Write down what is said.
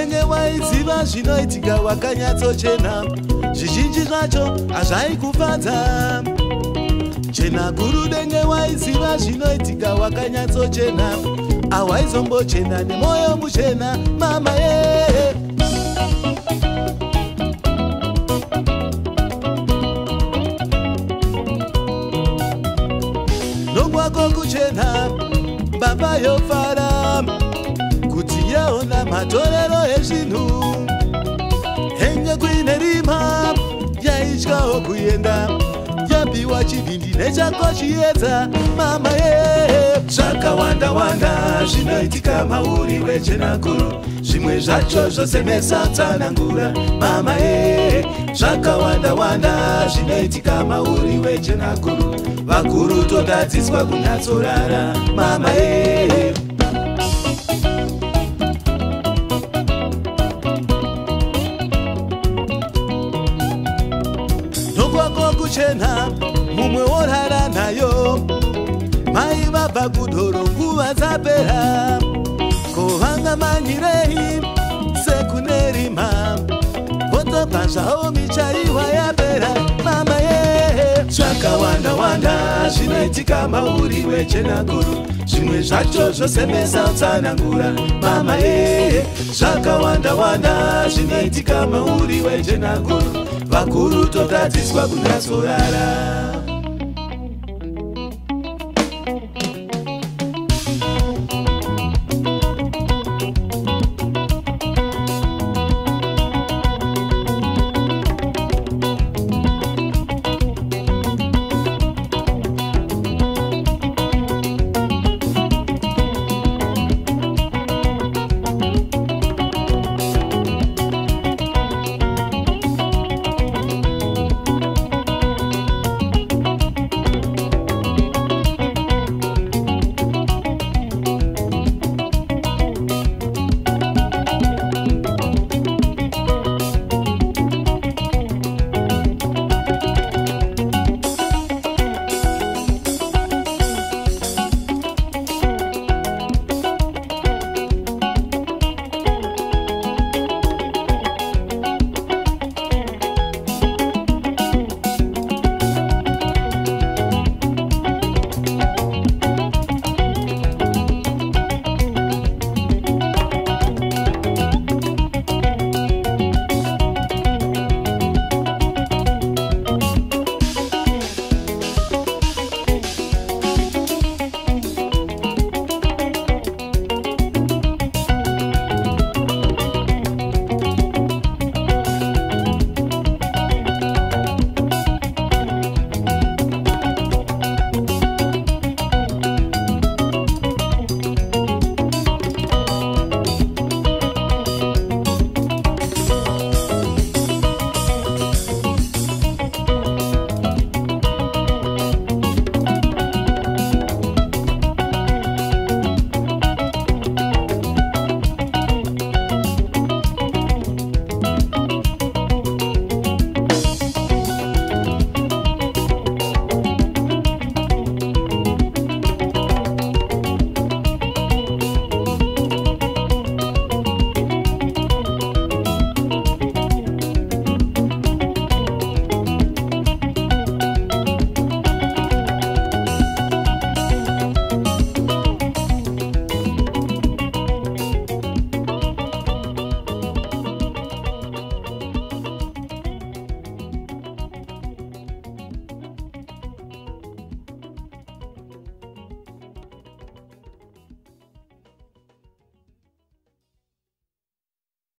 kunenge waiziva zvinoitika wakanyatsochena zvizhinji zvacho hazvaikufadza chena guru denge waiziva zvinoitika wakanyatsochena awaizombochena nemwoyo muchena mama ye nongwako kuchena baba yofara kuzvina matorero ezvinhu henge kuine rima yaityawo kuenda yapiwa chivhindi nechako chiedza mama ye zvakawanda wanda zvinoitika mauri wechenakuru zvimwe zvacho zvosemesa tsanangura mama ye zvakawanda wanda zvinoitika mauri wechenakuru vakuru totadziswa kunatsorara mama yee muchena mumwe worara nayo mai vabva kudoro nguva dzapera kovanga manyirei sekune rima votobva zvavo michaiwa yapera mama yehe zvakawanda wanda zvinoitika mauri wechena guru zvimwe zvacho zvosemesa utsanangura mama yehe zvakawanda wanda zvinoitika mauri wechena guru vakuru totadziswa kundatorara